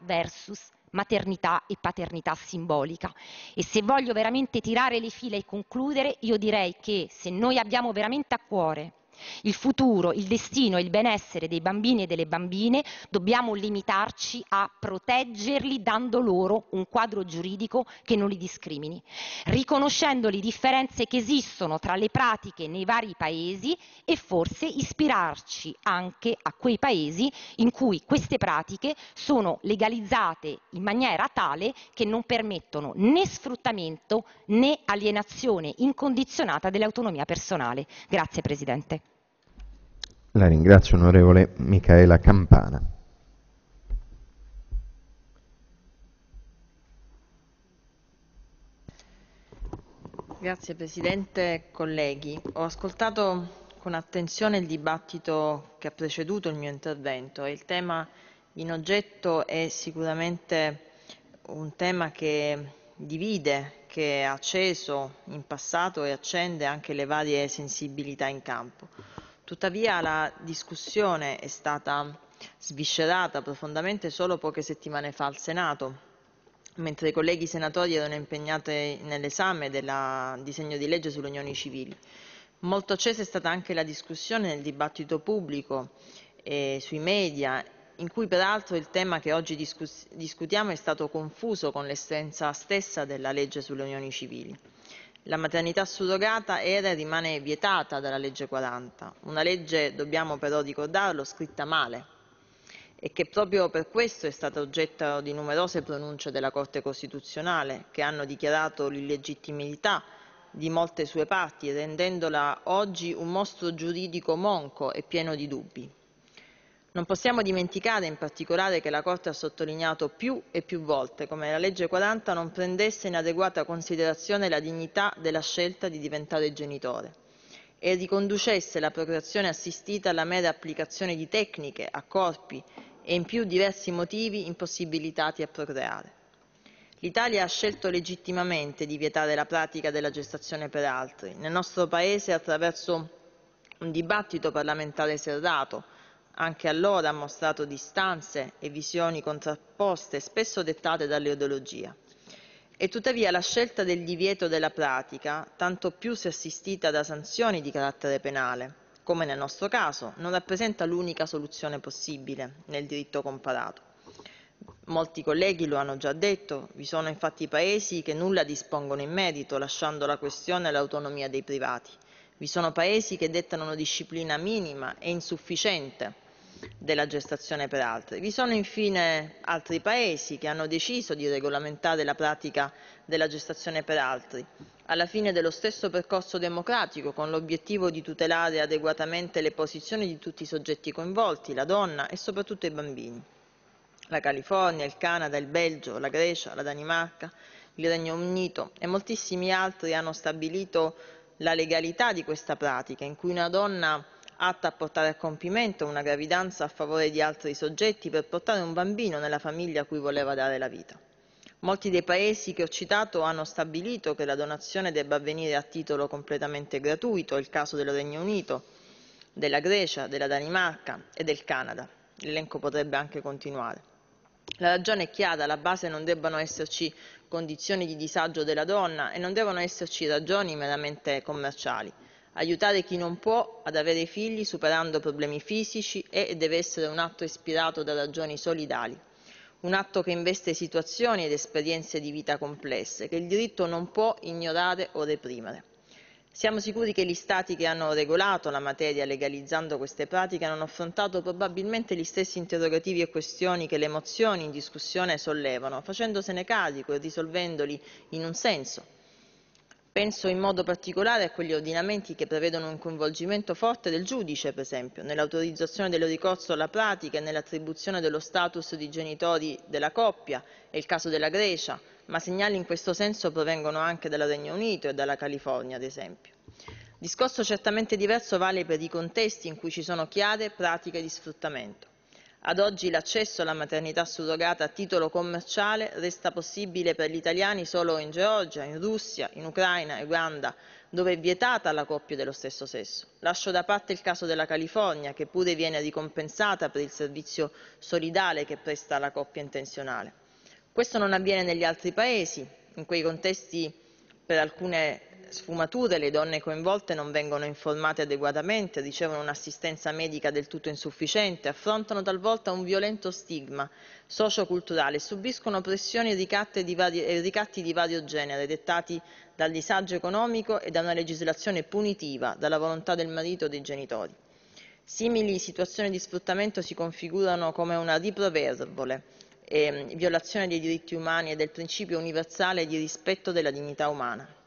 versus maternità e paternità simbolica. E se voglio veramente tirare le fila e concludere, io direi che se noi abbiamo veramente a cuore il futuro, il destino e il benessere dei bambini e delle bambine dobbiamo limitarci a proteggerli dando loro un quadro giuridico che non li discrimini, riconoscendo le differenze che esistono tra le pratiche nei vari paesi e forse ispirarci anche a quei paesi in cui queste pratiche sono legalizzate in maniera tale che non permettono né sfruttamento né alienazione incondizionata dell'autonomia personale. Grazie Presidente. La ringrazio onorevole Micaela Campana. Grazie Presidente, colleghi. Ho ascoltato con attenzione il dibattito che ha preceduto il mio intervento e il tema in oggetto è sicuramente un tema che divide, che è acceso in passato e accende anche le varie sensibilità in campo. Tuttavia la discussione è stata sviscerata profondamente solo poche settimane fa al Senato, mentre i colleghi senatori erano impegnati nell'esame del disegno di legge sulle unioni civili. Molto accesa è stata anche la discussione nel dibattito pubblico e sui media, in cui peraltro il tema che oggi discutiamo è stato confuso con l'essenza stessa della legge sulle unioni civili. La maternità surrogata era e rimane vietata dalla legge 40, una legge, dobbiamo però ricordarlo, scritta male e che proprio per questo è stata oggetto di numerose pronunce della Corte Costituzionale che hanno dichiarato l'illegittimità di molte sue parti, rendendola oggi un mostro giuridico monco e pieno di dubbi. Non possiamo dimenticare in particolare che la Corte ha sottolineato più e più volte come la legge 40 non prendesse in adeguata considerazione la dignità della scelta di diventare genitore e riconducesse la procreazione assistita alla mera applicazione di tecniche a corpi e in più diversi motivi impossibilitati a procreare. L'Italia ha scelto legittimamente di vietare la pratica della gestazione per altri, nel nostro Paese attraverso un dibattito parlamentare serrato, anche allora ha mostrato distanze e visioni contrapposte, spesso dettate dall'ideologia. E tuttavia la scelta del divieto della pratica, tanto più se assistita da sanzioni di carattere penale, come nel nostro caso, non rappresenta l'unica soluzione possibile nel diritto comparato. Molti colleghi lo hanno già detto, vi sono infatti paesi che nulla dispongono in merito, lasciando la questione all'autonomia dei privati. Vi sono paesi che dettano una disciplina minima e insufficiente della gestazione per altri. Vi sono infine altri Paesi che hanno deciso di regolamentare la pratica della gestazione per altri, alla fine dello stesso percorso democratico, con l'obiettivo di tutelare adeguatamente le posizioni di tutti i soggetti coinvolti, la donna e soprattutto i bambini. La California, il Canada, il Belgio, la Grecia, la Danimarca, il Regno Unito e moltissimi altri hanno stabilito la legalità di questa pratica, in cui una donna atta a portare a compimento una gravidanza a favore di altri soggetti per portare un bambino nella famiglia a cui voleva dare la vita. Molti dei paesi che ho citato hanno stabilito che la donazione debba avvenire a titolo completamente gratuito, è il caso del Regno Unito, della Grecia, della Danimarca e del Canada. L'elenco potrebbe anche continuare. La ragione è chiara, alla base non debbano esserci condizioni di disagio della donna e non devono esserci ragioni meramente commerciali aiutare chi non può ad avere figli superando problemi fisici è e deve essere un atto ispirato da ragioni solidali, un atto che investe situazioni ed esperienze di vita complesse, che il diritto non può ignorare o reprimere. Siamo sicuri che gli Stati che hanno regolato la materia legalizzando queste pratiche hanno affrontato probabilmente gli stessi interrogativi e questioni che le mozioni in discussione sollevano, facendosene carico e risolvendoli in un senso, Penso in modo particolare a quegli ordinamenti che prevedono un coinvolgimento forte del giudice, per esempio, nell'autorizzazione del ricorso alla pratica e nell'attribuzione dello status di genitori della coppia, è il caso della Grecia, ma segnali in questo senso provengono anche dal Regno Unito e dalla California, ad esempio. Discorso certamente diverso vale per i contesti in cui ci sono chiare pratiche di sfruttamento. Ad oggi l'accesso alla maternità surrogata a titolo commerciale resta possibile per gli italiani solo in Georgia, in Russia, in Ucraina, Uganda, dove è vietata la coppia dello stesso sesso. Lascio da parte il caso della California, che pure viene ricompensata per il servizio solidale che presta alla coppia intenzionale. Questo non avviene negli altri paesi, in quei contesti per alcune sfumature le donne coinvolte non vengono informate adeguatamente, ricevono un'assistenza medica del tutto insufficiente, affrontano talvolta un violento stigma socioculturale subiscono pressioni e ricatti di vario genere dettati dal disagio economico e da una legislazione punitiva, dalla volontà del marito o dei genitori. Simili situazioni di sfruttamento si configurano come una riproverbole eh, violazione dei diritti umani e del principio universale di rispetto della dignità umana.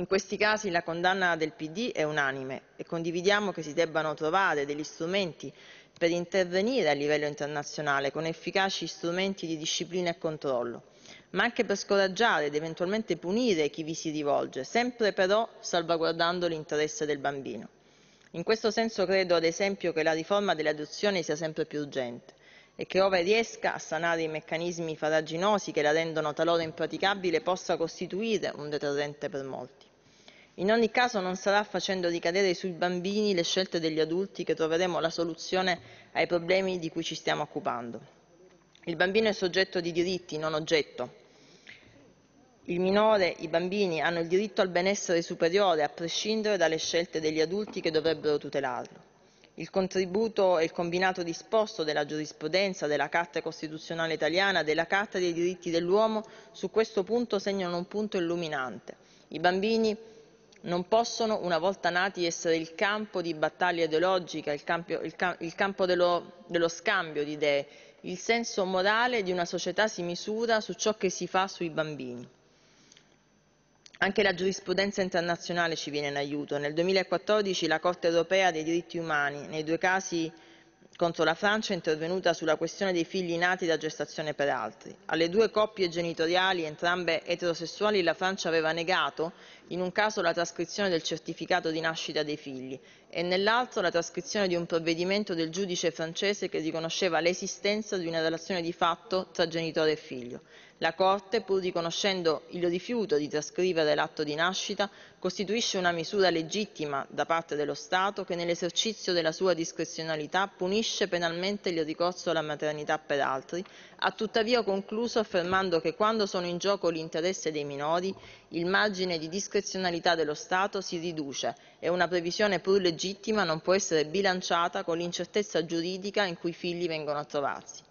In questi casi la condanna del PD è unanime e condividiamo che si debbano trovare degli strumenti per intervenire a livello internazionale con efficaci strumenti di disciplina e controllo, ma anche per scoraggiare ed eventualmente punire chi vi si rivolge, sempre però salvaguardando l'interesse del bambino. In questo senso credo ad esempio che la riforma delle adozioni sia sempre più urgente e che ove riesca a sanare i meccanismi farraginosi che la rendono talora impraticabile possa costituire un deterrente per molti. In ogni caso non sarà facendo ricadere sui bambini le scelte degli adulti che troveremo la soluzione ai problemi di cui ci stiamo occupando. Il bambino è soggetto di diritti, non oggetto. Il minore, i bambini hanno il diritto al benessere superiore a prescindere dalle scelte degli adulti che dovrebbero tutelarlo. Il contributo e il combinato disposto della giurisprudenza, della Carta Costituzionale italiana, della Carta dei diritti dell'uomo su questo punto segnano un punto illuminante. I bambini non possono, una volta nati, essere il campo di battaglia ideologica, il, campo, il, il campo dello, dello scambio di idee. Il senso morale di una società si misura su ciò che si fa sui bambini. Anche la giurisprudenza internazionale ci viene in aiuto. Nel 2014 la Corte europea dei diritti umani, nei due casi contro la Francia intervenuta sulla questione dei figli nati da gestazione per altri. Alle due coppie genitoriali, entrambe eterosessuali, la Francia aveva negato in un caso la trascrizione del certificato di nascita dei figli e nell'altro la trascrizione di un provvedimento del giudice francese che riconosceva l'esistenza di una relazione di fatto tra genitore e figlio. La Corte, pur riconoscendo il rifiuto di trascrivere l'atto di nascita, costituisce una misura legittima da parte dello Stato che nell'esercizio della sua discrezionalità punisce penalmente il ricorso alla maternità per altri, ha tuttavia concluso affermando che quando sono in gioco l'interesse dei minori, il margine di discrezionalità dello Stato si riduce e una previsione pur legittima non può essere bilanciata con l'incertezza giuridica in cui i figli vengono a trovarsi.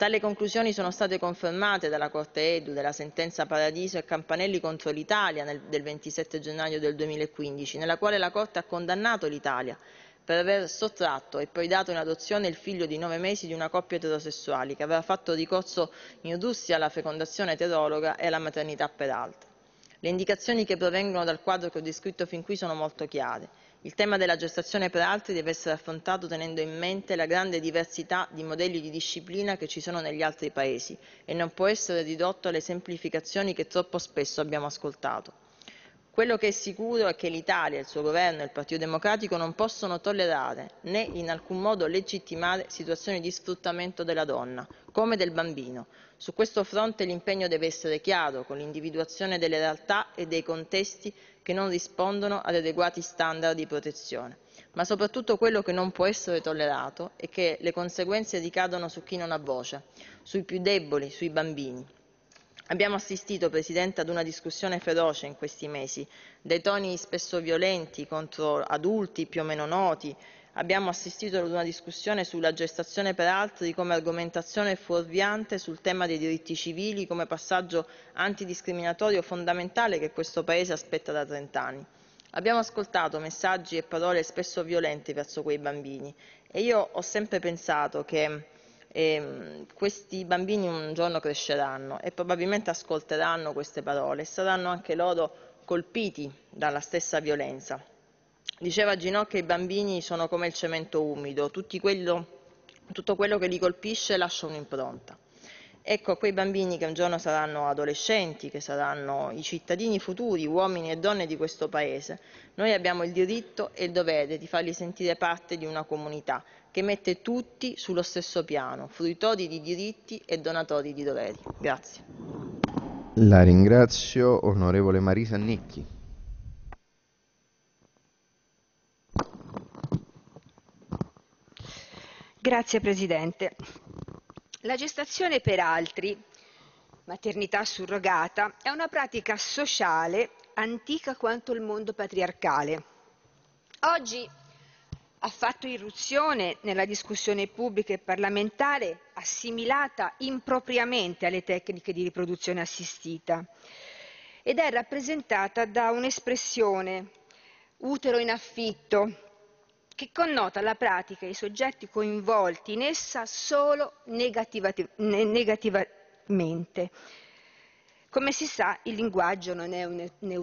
Tali conclusioni sono state confermate dalla Corte Edu della sentenza Paradiso e Campanelli contro l'Italia del 27 gennaio del 2015, nella quale la Corte ha condannato l'Italia per aver sottratto e poi dato in adozione il figlio di nove mesi di una coppia eterosessuali che aveva fatto ricorso in Russia alla fecondazione eterologa e alla maternità per altri. Le indicazioni che provengono dal quadro che ho descritto fin qui sono molto chiare. Il tema della gestazione per altri deve essere affrontato tenendo in mente la grande diversità di modelli di disciplina che ci sono negli altri paesi e non può essere ridotto alle semplificazioni che troppo spesso abbiamo ascoltato. Quello che è sicuro è che l'Italia, il suo governo e il Partito Democratico non possono tollerare né in alcun modo legittimare situazioni di sfruttamento della donna, come del bambino. Su questo fronte l'impegno deve essere chiaro, con l'individuazione delle realtà e dei contesti che non rispondono ad adeguati standard di protezione. Ma soprattutto quello che non può essere tollerato è che le conseguenze ricadono su chi non ha voce, sui più deboli, sui bambini. Abbiamo assistito, Presidente, ad una discussione feroce in questi mesi, dai toni spesso violenti contro adulti più o meno noti, abbiamo assistito ad una discussione sulla gestazione per altri come argomentazione fuorviante sul tema dei diritti civili come passaggio antidiscriminatorio fondamentale che questo Paese aspetta da 30 anni. Abbiamo ascoltato messaggi e parole spesso violenti verso quei bambini e io ho sempre pensato che eh, questi bambini un giorno cresceranno e probabilmente ascolteranno queste parole e saranno anche loro colpiti dalla stessa violenza. Diceva Ginocchio che i bambini sono come il cemento umido, tutto quello che li colpisce lascia un'impronta. Ecco, quei bambini che un giorno saranno adolescenti, che saranno i cittadini futuri, uomini e donne di questo Paese, noi abbiamo il diritto e il dovere di farli sentire parte di una comunità, che mette tutti sullo stesso piano, fruitori di diritti e donatori di doveri. Grazie. La ringrazio, onorevole Marisa Nicchi. Grazie Presidente. La gestazione per altri, maternità surrogata, è una pratica sociale antica quanto il mondo patriarcale. Oggi ha fatto irruzione nella discussione pubblica e parlamentare assimilata impropriamente alle tecniche di riproduzione assistita ed è rappresentata da un'espressione utero in affitto che connota la pratica e i soggetti coinvolti in essa solo negativamente. Come si sa, il linguaggio non è neutrale